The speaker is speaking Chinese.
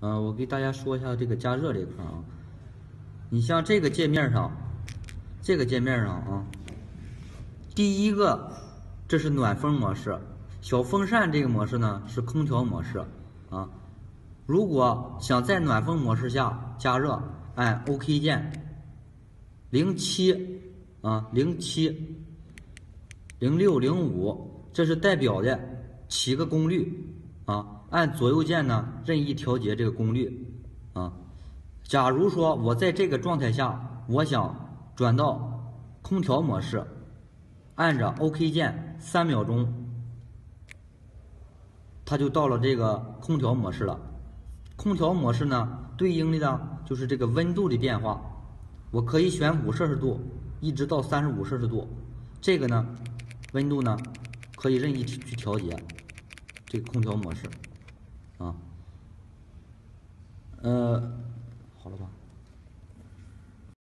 嗯，我给大家说一下这个加热这块啊。你像这个界面上，这个界面上啊，第一个这是暖风模式，小风扇这个模式呢是空调模式啊。如果想在暖风模式下加热，按 OK 键，零七啊零七零六零五，这是代表的七个功率啊。按左右键呢任意调节这个功率啊。假如说我在这个状态下，我想转到空调模式，按着 OK 键三秒钟，它就到了这个空调模式了。空调模式呢，对应的呢就是这个温度的变化，我可以选五摄氏度，一直到三十五摄氏度，这个呢温度呢可以任意去调节，这个空调模式啊。